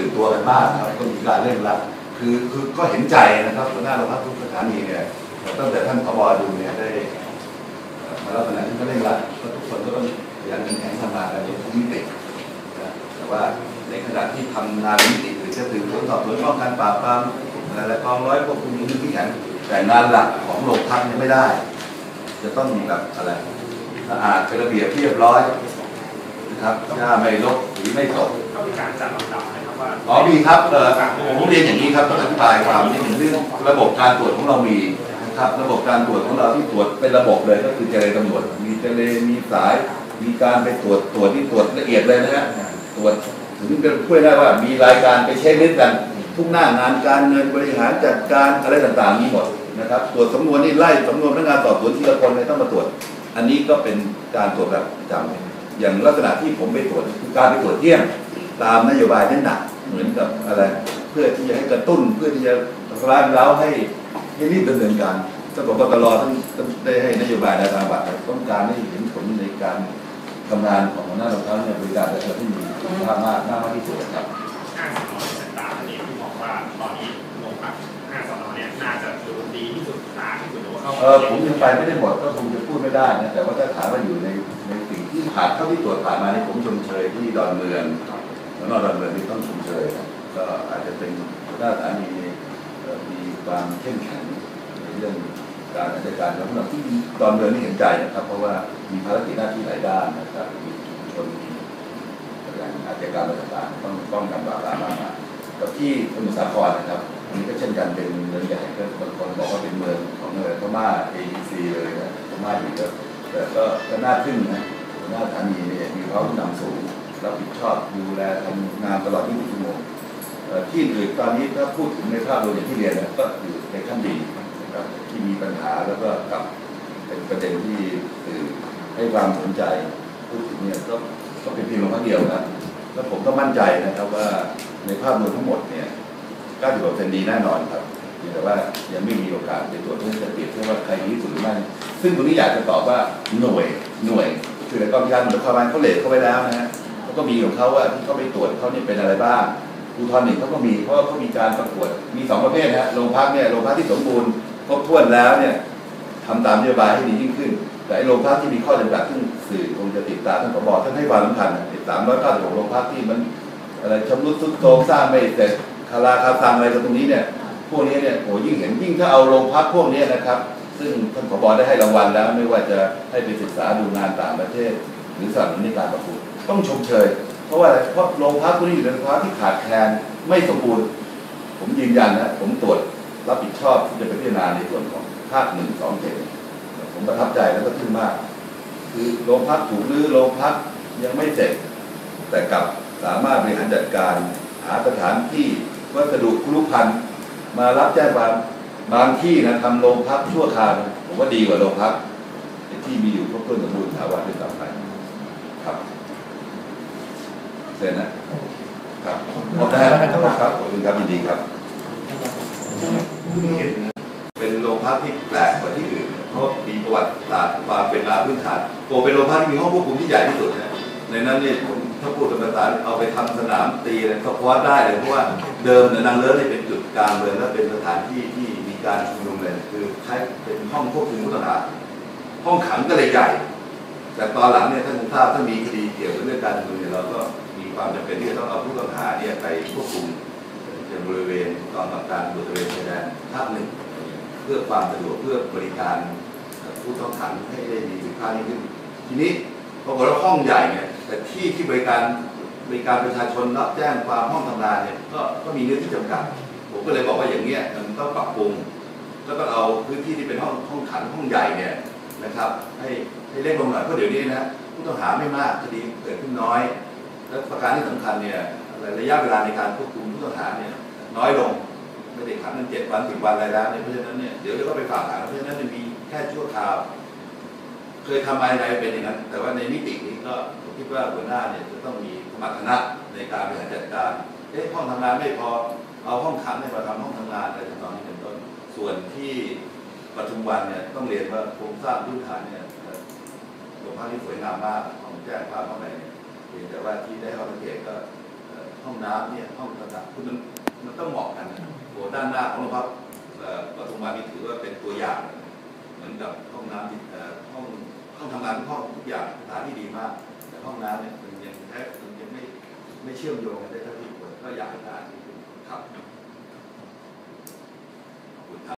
ตื่นตัวกันบ้างครับก็มีการเร่งรัดคือคือก็เห็นใจนะครับหัวหน้าโรงพักทุกสถานีเนี่ยตั้งแต่ท่านผบดูเนี่ยได้มาลักษณะที่ก็เร่งรัดก็ทุกคนก็ต้องพยายามแข็งทำงานกันในทุกมิตินะแต่ว่าในขณะที่ทำงานมิติหรือจะสืบสวนสอบสวนป้องกันปราบปรามและกองร้อยควบคุมพื้นที่แข็งแต่งานหลักของโรงพักเนี่ยไม่ได้ จะต้องแบบอะไรสะอาดเป็นระเบียบเรียบร้อย นะครับหน้าไม่รกหรือไม่ตกก็มีการจัดลำดับนะครับว่าอ๋อมีครับเอ่อผมเรียนอย่างนี้ครับต้องอธิบายความนิดหนึ่งเรื่องระบบการตรวจของเรามีนะครับ ระบบการตรวจของเราที่ตรวจเป็นระบบเลยก็คือเจรตำรวจ มีเจรมีสาย มีการไปตรวจตรวจที่ตรวจละเอียดเลยนะฮะตรวจถึงจะช่วยได้ว่ามีรายการไปเช็คลิสต์กันทุกหน้างานการเงินบริหารจัดการอะไรต่างๆมีหมดนะครับตรวจสำนวนนี่ไล่สำนวนพนักงานสอบสวนทีละคนเลยต้องมาตรวจ อันนี้ก็เป็นการตรวจแบบประจำ อย่างลักษณะที่ผมไปตรวจคือการไปตรวจเยี่ยมตามนโยบายนั่นหนักเหมือนกับอะไร เพื่อที่จะให้กระตุ้นเพื่อที่จะร้านเล้าให้ให้รีบดำเนินการถ้าบอกว่าตลอดท่านได้ให้นโยบายในทางบัตรต้องการให้เห็นผลในการทำงานของหัวหน้าเราเขาเนี่ยบริการประชาชนที่มีคุณภาพมากมากมากที่สุดครับห้าสอนอสายตาเนี่ยที่บอกว่าตอนนี้โรงพักห้าสอนอเนี่ยน่าจะดูดีที่สุดตาที่สุดหรือว่าเขาเออผมยังไปไม่ได้หมดก็คงจะพูดไม่ได้นะแต่ว่าถ้าถามว่าอยู่ในในสิ่งที่ ผ่านเท่าที่ตรวจผ่านมาในผมชมเชยที่ดอนเมืองแล้วนอกดอนเมืองนี่ต้องชมเชยก็อาจจะเป็นด้าสถานีมีความเข้มแข็งในเรื่องการจัดการแล้วเราที่ดอนเมืองนี่เห็นใจนะครับ เพราะว่ามีภารกิจหน้าที่หลายด้านนะครับมีชุมชนมีอย่างอาชญากรรมอะไรต่างๆต้องป้องกันปราบปรามมากมากับที่สมุทรสาครนะครับอันนี้ก็เช่นกันเป็นเมืองใหญ่ก็บางคนบอกว่าเป็นเมืองของอะไรพม่า AEC เลยนะพม่าอยู่ก็แต่ก็ก็น่าทึ่งนะ หัวหน้าสถานีเนี่ยมีความผู้นำสูงรับผิดชอบดูแลทำงานตลอด 24 ชั่วโมงที่อื่นตอนนี้ถ้าพูดถึงในภาพรวมอย่างที่เรียนนะก็อยู่ในขั้นดีนะครับที่มีปัญหาแล้วก็กลับเป็นประเด็นที่สื่อให้ความสนใจพูดถึงเนี่ยก็ก็เป็นเพียงโรงพักเดียวนะแล้วผมก็มั่นใจนะครับว่าในภาพรวมทั้งหมดเนี่ย90%ดีแน่นอนครับแต่ว่ายังไม่มีโอกาสไปตรวเพื่อจะเปรียบเทียบว่าใครดีที่สุดหรือไม่ซึ่งตรงนี้อยากจะตอบว่าหน่วยหน่วย คือในกองพิการหน่วยความมันเขาเลทเข้าไปแล้วนะฮะเขาก็มีของเขาว่าที่เขาไปตรวจเขาเนี่ยเป็นอะไรบ้างภูทรหนึ่งเขาก็มีเพราะว่าเขามีการประกวดมีสองประเภทฮะโรงพักเนี่ยโรงพักที่สมบูรณ์ครบถ้วนแล้วเนี่ยทำตามนโยบายให้ดียิ่งขึ้น แต่ไอ้โรงพักที่มีข้อจำกัดซึ่งสื่อคงจะติดตามท่านผบท่านให้ความสำคัญติดตามร้อยเก้าสิบหกโรงพักที่มันอะไรชำรุดทรุดโทรมสร้างไม่เสร็จคาราคาซังอะไรตรงนี้เนี่ยพวกนี้เนี่ยโหยิ่งเห็นยิ่งถ้าเอาโรงพักพวกนี้นะครับ ซึ่งท่านผบได้ให้รางวัลแล้วไม่ว่าจะให้ไปศึกษาดูงานต่างประเทศ หรือสนับสนุนในการประกวดต้องชมเชย เพราะว่าอะไรเพราะโรงพักพวกนี้อยู่ในสภาวะที่ขาดแคลนไม่สมบูรณ์ ผมยืนยันนะผมตรวจรับผิดชอบที่จะไปพิจารณาในส่วนของภาคหนึ่งสองเจ็ดผมประทับใจแล้วก็ทึ่งมาก คือโรงพักถูกรื้อโรงพักยังไม่เสร็จ แต่กลับสามารถบริหารจัดการหาสถานที่วัสดุครุพันธ์มารับแจ้งความ บางที่นะทำโรงพักชั่วคราวนผมว่าดีกว่าโรงพักที่มีอยู่ครบถ้วนสมบูรณ์ถาวรด้วยซ้ำไปครับเสร็จนะครับหมดแล้วครับขอบคุณครับยินดีครับ เป็นโรงพักที่แปลกกว่าที่อื่นเพราะมีประวัติศาสตร์ความเป็นมาพื้นฐานโกเป็นโรงพักที่มีห้องควบคุมที่ใหญ่ที่สุดนะในนั้นเนี่ยผมถ้าพูดเป็นภาษาเอาไปทำสนามตีอะไรก็พอได้เลยเพราะว่าเดิมเนี่ยนางเลิศเนี่ยเป็นจุดกลางเมืองและเป็นสถานที่ที่ การชุมนุมเลยคือใช้เป็นห้องควบคุมผู้ต้องหาห้องขังก็เลยใหญ่ แต่ตอนหลังเนี่ยท่านคงทราบถ้ามีคดีเกี่ยวกับเรื่องการชุมนุมเนี่ยเราก็มีความจำเป็นที่จะต้องเอาผู้ต้องหาเนี่ยไปควบคุมในบริเวณกองกำกับการบริเวณชายแดนภาคหนึ่งเพื่อความสะดวกเพื่อบริการผู้ต้องขังให้ได้มีคุณภาพยิ่งขึ้น ทีนี้ปรากฏว่าห้องใหญ่เนี่ยแต่ที่ที่บริการบริการประชาชนรับแจ้งความห้องทำงานเนี่ยก็ก็มีเนื้อที่จำกัด ผมก็เลยบอกว่าอย่างเนี้ยมันต้องปรับปรุง แล้วก็เอาพื้นที่ที่เป็นห้องห้องขังห้องใหญ่เนี่ยนะครับ ให้ให้เล็กลงหน่อยเพราะเดี๋ยวนี้นะผู้ต้องหาไม่มากคดีเกิดขึ้นน้อย และประการที่สำคัญเนี่ยระยะเวลาในการควบคุมผู้ต้องหาเนี่ยน้อยลงไม่ได้ขังกันเจ็ดวันสิบวันอะไรแล้วเนี่ยเพราะฉะนั้นเนี่ยเดี๋ยวจะก็ไปฝากขังเพราะฉะนั้นมันมีแค่ชั่วคราวเคยทำอะไรเป็นอย่างนั้น แต่ว่าในมิตินี้ก็ผมคิดว่าหัวหน้าเนี่ยจะต้องมีสมรรถนะในการบริหารจัดการเอ๊ะห้องทำงานไม่พอ เอาห้องขังเนี่ยมาทำห้องทำงานอะไรต่างๆนี้เป็นต้น ส่วนที่ปทุมวันเนี่ยต้องเรียนว่าโครงสร้างพื้นฐานเนี่ยโรงพักที่สวยงามมากของแจ้งความเข้าไปเนี่ยเพียงแต่ว่าที่ได้เข้าสังเกตก็ห้องน้ำเนี่ยห้องต่างๆคือมันมันต้องเหมาะกันนะตัวด้านหน้าของโรงพักเอ่อปทุมวันนี่ถือว่าเป็นตัวอย่าง เหมือนกับห้องน้ำที่ห้องห้องทำงานทุกห้องทุกอย่างสถานที่ดีมาก แต่ห้องน้ำเนี่ยมันยังแทบมันยังไม่ไม่เชื่อมโยงกันได้เท่าที่ควรก็อยากให้ทานครั บ